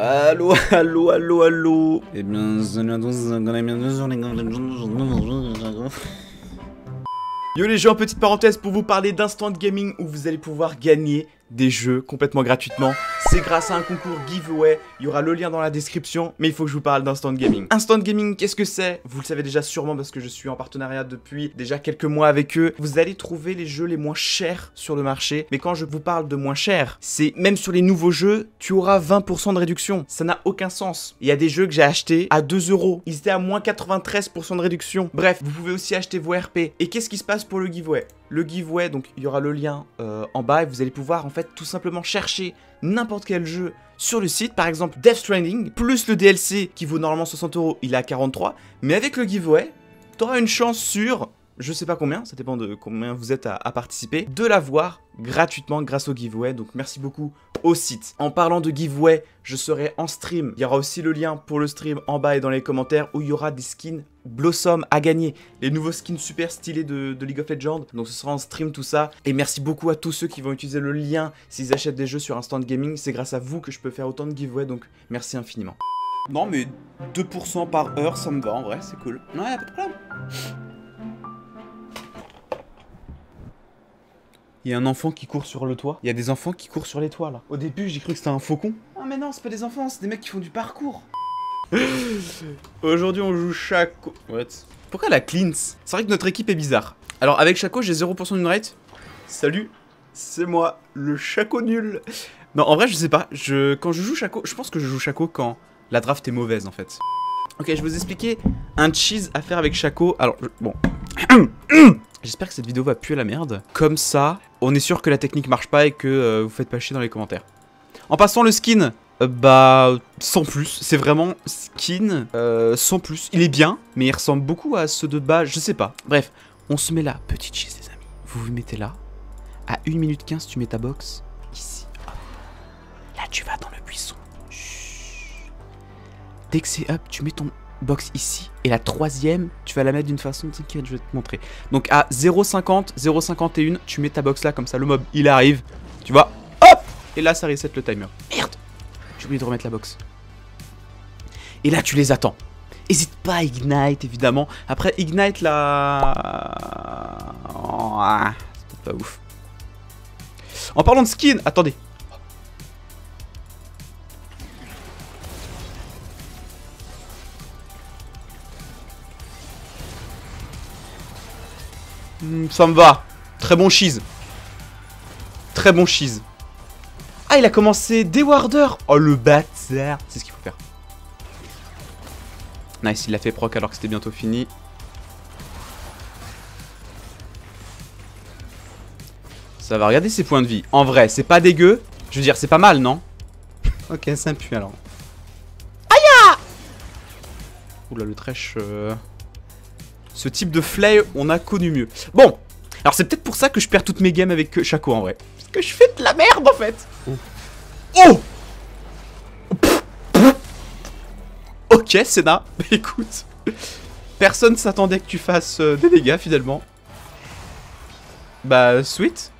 Allô, allô, allô, allô. Eh bien, salut à tous, bienvenue sur les Yo les gens, petite parenthèse pour vous parler d'Instant Gaming où vous allez pouvoir gagner des jeux complètement gratuitement. C'est grâce à un concours giveaway, il y aura le lien dans la description, mais il faut que je vous parle d'Instant Gaming. Instant Gaming, qu'est-ce que c'est? Vous le savez déjà sûrement parce que je suis en partenariat depuis déjà quelques mois avec eux. Vous allez trouver les jeux les moins chers sur le marché, mais quand je vous parle de moins cher, c'est même sur les nouveaux jeux, tu auras 20% de réduction. Ça n'a aucun sens. Il y a des jeux que j'ai achetés à 2 euros, ils étaient à moins 93% de réduction. Bref, vous pouvez aussi acheter vos RP. Et qu'est-ce qui se passe pour le giveaway? Le giveaway, donc il y aura le lien euh, en bas et vous allez pouvoir en fait tout simplement chercher n'importe quel jeu sur le site, par exemple Death Stranding, plus le DLC qui vaut normalement 60 euros, il est à 43, mais avec le giveaway, t'auras une chance sur je sais pas combien, ça dépend de combien vous êtes à, participer, de l'avoir gratuitement grâce au giveaway. Donc merci beaucoup au site. En parlant de giveaway, je serai en stream. Il y aura aussi le lien pour le stream en bas et dans les commentaires où il y aura des skins Blossom à gagner. Les nouveaux skins super stylés de, League of Legends. Donc ce sera en stream tout ça. Et merci beaucoup à tous ceux qui vont utiliser le lien s'ils achètent des jeux sur Instant Gaming. C'est grâce à vous que je peux faire autant de giveaway. Donc merci infiniment. Non mais 2% par heure ça me va en vrai, c'est cool. Ouais, pas de problème. Il y a un enfant qui court sur le toit. Il y a des enfants qui courent sur les toits là. Au début, j'ai cru que c'était un faucon. Ah, mais non, c'est pas des enfants, c'est des mecs qui font du parcours. Aujourd'hui, on joue Chaco. What? Pourquoi la cleans? C'est vrai que notre équipe est bizarre. Alors, avec Chaco, j'ai 0% d'une rate. Salut, c'est moi, le Chaco nul. Non, en vrai, je sais pas. Je... Quand je joue Chaco, je pense que je joue Chaco quand la draft est mauvaise en fait. Ok, je vais vous expliquer un cheese à faire avec Chaco. Alors, bon. J'espère que cette vidéo va puer la merde. Comme ça, on est sûr que la technique marche pas et que euh, vous faites pas chier dans les commentaires. En passant le skin, euh, bah sans plus, c'est vraiment skin euh, sans plus. Il est bien, mais il ressemble beaucoup à ceux de bas, je sais pas. Bref, on se met là, petite cheese les amis. Vous vous mettez là. À 1 minute 15, tu mets ta box ici. Là, tu vas dans le buisson. Dès que c'est up, tu mets ton box ici. Et la troisième, tu vas la mettre d'une façon, t'inquiète, je vais te montrer. Donc à 0,50, 0,51, tu mets ta box là, comme ça le mob, il arrive. Tu vois, hop Et là, ça reset le timer. Merde J'ai oublié de remettre la box. Et là, tu les attends. Hésite pas Ignite, évidemment. Après, Ignite, là... Oh, c'est pas ouf. En parlant de skin, attendez. Ça me va. Très bon cheese. Très bon cheese. Ah, il a commencé des warders. Oh, le bâtard. C'est ce qu'il faut faire. Nice, il l'a fait proc alors que c'était bientôt fini. Ça va, regarder ses points de vie. En vrai, c'est pas dégueu. Je veux dire, c'est pas mal, non? Ok, ça pue alors. Aïe Oula, le trèche... Euh ce type de flay, on a connu mieux. Bon, alors c'est peut-être pour ça que je perds toutes mes games avec Chaco en vrai. Parce que je fais de la merde en fait. Oh, oh Ok, Senna, écoute. Personne s'attendait que tu fasses euh, des dégâts finalement. Bah, sweet.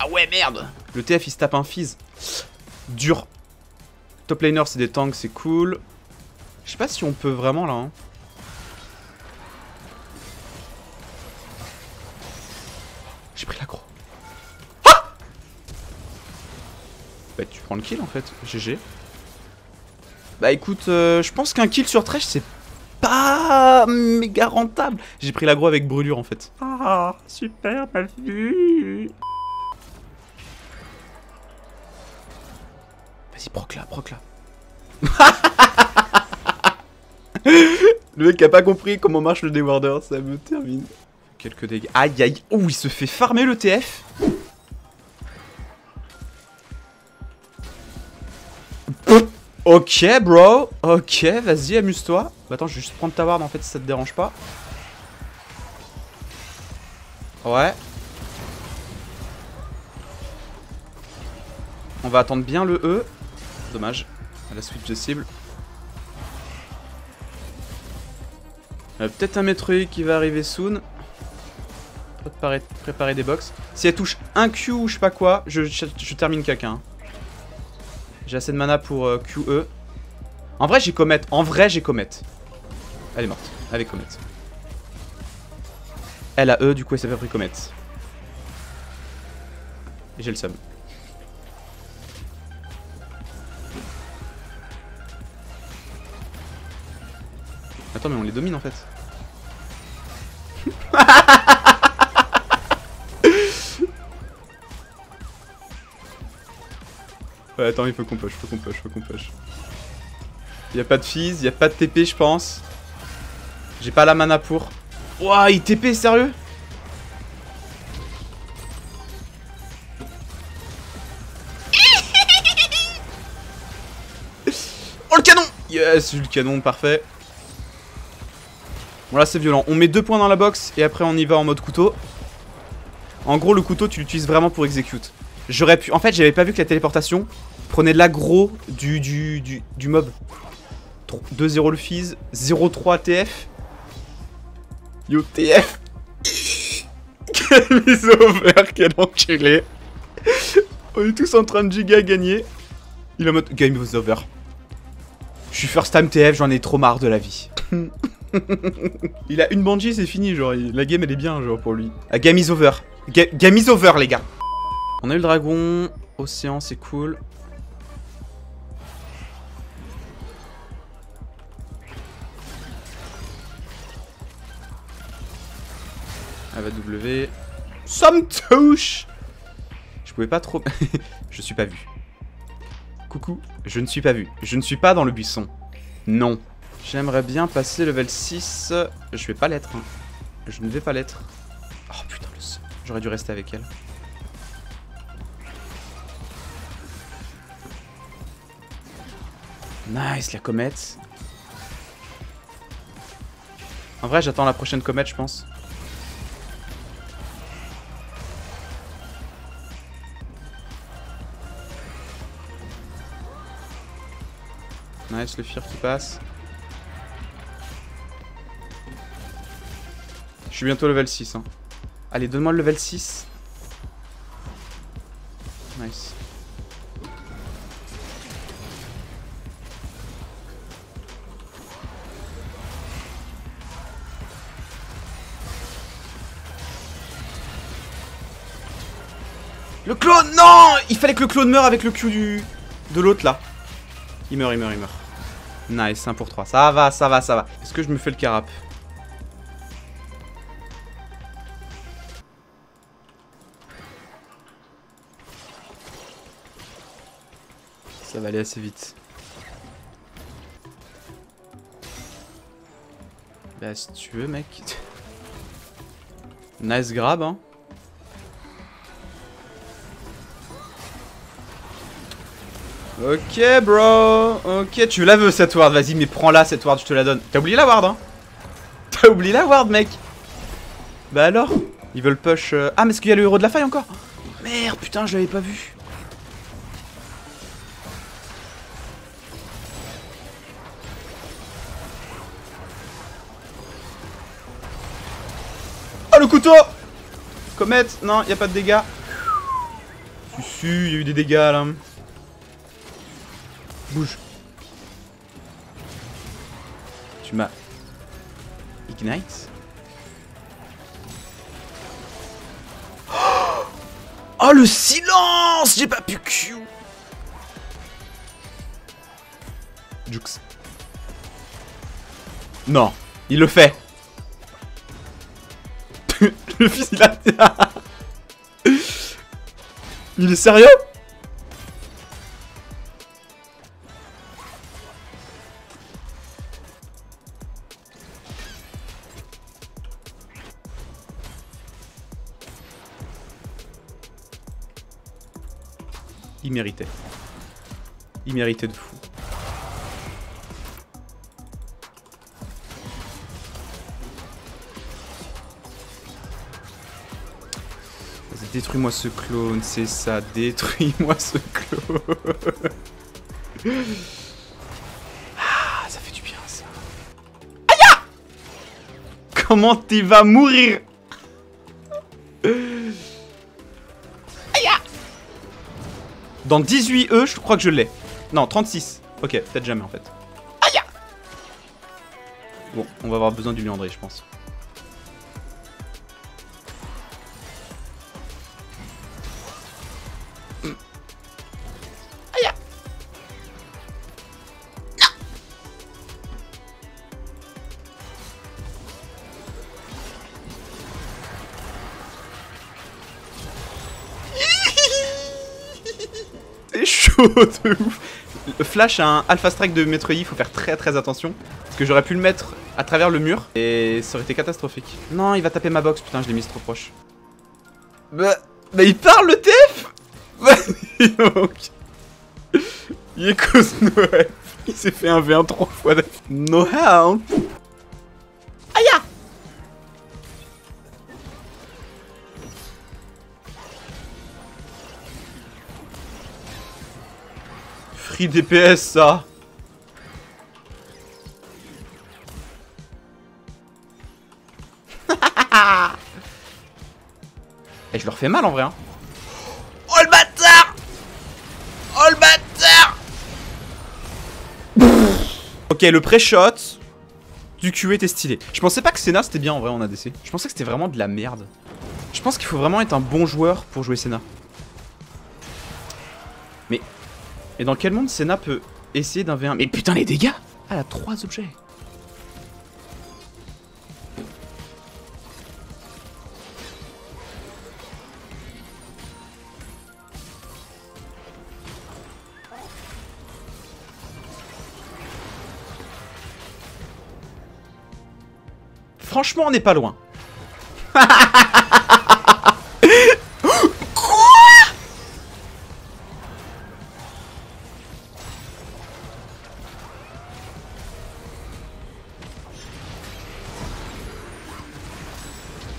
Ah ouais, merde Le TF il se tape un fizz. Dur. Top laner, c'est des tanks, c'est cool. Je sais pas si on peut vraiment là. Hein. J'ai pris l'aggro. Ah Bah tu prends le kill en fait. GG. Bah écoute, euh, je pense qu'un kill sur Thresh c'est pas méga rentable. J'ai pris l'aggro avec brûlure en fait. Ah, super, mal vu. Proc là, proc là. le mec a pas compris comment marche le Dewarder, ça me termine. Quelques dégâts. Aïe aïe. Oh, il se fait farmer le TF. Ok, bro. Ok, vas-y, amuse-toi. Bah, attends, je vais juste prendre ta ward en fait si ça te dérange pas. Ouais. On va attendre bien le E. Dommage. la switch de cible. A peut-être un Metroid qui va arriver soon. Préparer, préparer des box. Si elle touche un Q ou je sais pas quoi, je, termine quelqu'un. J'ai assez de mana pour euh, QE. En vrai, j'ai Comet. En vrai, j'ai Comet. Elle est morte. Avec Comet. Elle a E, du coup, elle s'est pas pris Comet. Et j'ai le seum. Attends, mais on les domine en fait. ouais, attends, il faut qu'on push, faut qu'on push, faut qu'on push. Y'a pas de fizz, y'a pas de TP, je pense. J'ai pas la mana pour. Ouah, il TP, sérieux? Oh le canon Yes, le canon, parfait. Bon là c'est violent. On met deux points dans la box et après on y va en mode couteau. En gros le couteau tu l'utilises vraiment pour execute. J'aurais pu... En fait j'avais pas vu que la téléportation prenait de l'aggro du, du, du, du mob. 2-0 le fizz, 0-3 TF. Yo TF Quelle mise over, quel enculé On est tous en train de giga gagner. Il est en mode game over. Je suis first time TF, j'en ai trop marre de la vie. il a une Banshee, c'est fini, genre, la game elle est bien, genre, pour lui. Ah, game is over. game is over, les gars. On a eu le dragon, océan, c'est cool. Elle va W. Ça me touche Je pouvais pas trop... je suis pas vu. Coucou, je ne suis pas vu. Je ne suis pas dans le buisson. Non. J'aimerais bien passer level 6. Je vais pas l'être. Hein. Je ne vais pas l'être. Oh putain, le J'aurais dû rester avec elle. Nice, la comète. En vrai, j'attends la prochaine comète, je pense. Nice, le fear qui passe. Suis bientôt level 6. Hein. Allez, donne-moi le level 6. Nice. Le clone Non Il fallait que le clone meure avec le Q du... de l'autre là. Il meurt, il meurt, il meurt. Nice, 1 pour 3. Ça va, ça va, ça va. Est-ce que je me fais le carap? Ça va aller assez vite. Bah si tu veux mec. nice grab hein. Ok, bro. Ok, tu la veux cette ward. Vas-y, mais prends-la cette ward, je te la donne. T'as oublié la ward, hein T'as oublié la ward, mec Bah alors? Ils veulent push... Euh, ah, mais est-ce qu'il y a le héros de la faille encore? Merde, putain, je l'avais pas vu. Oh, le couteau Comète Non, y a pas de dégâts. Si, si, y a eu des dégâts, là. Bouge. Tu m'as... Ignite Oh le silence J'ai pas pu Q Jux. Non, il le fait. Le fils il a... il est sérieux? Il méritait. Il méritait de fou. détruis-moi ce clone, c'est ça, détruis-moi ce clone. ah, ça fait du bien ça. Aïe Comment tu vas mourir? Aïe Dans 18 E, je crois que je l'ai. Non, 36. Ok, peut-être jamais en fait. Aïe Bon, on va avoir besoin du Léandré, je pense. Flash a un Alpha Strike de Maître Yi, faut faire très très attention. Parce que j'aurais pu le mettre à travers le mur et ça aurait été catastrophique. Non, il va taper ma box, putain, je l'ai mise trop proche. Bah, bah il parle le TF Vas-y donc. Il est cause Noël. Il s'est fait un V1 trois fois d'affilée. No help. Aïe DPS ça Et je leur fais mal en vrai hein. Oh le bâtard Oh le bâtard Ok le pré-shot du Q était stylé. Je pensais pas que Senna c'était bien en vrai en ADC. Je pensais que c'était vraiment de la merde. Je pense qu'il faut vraiment être un bon joueur pour jouer Senna. Mais dans quel monde Senna peut essayer d'un V1 Mais putain les dégâts Ah elle a 3 objets Franchement, on n'est pas loin.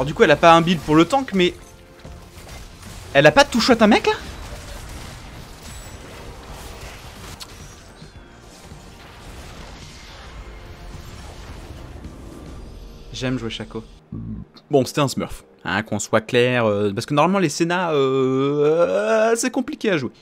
Alors du coup, elle a pas un build pour le tank, mais... Elle a pas de à un mec, là? J'aime jouer Shaco. Bon, c'était un smurf. Hein, qu'on soit clair, euh, parce que normalement les Senna, euh, euh, c'est compliqué à jouer.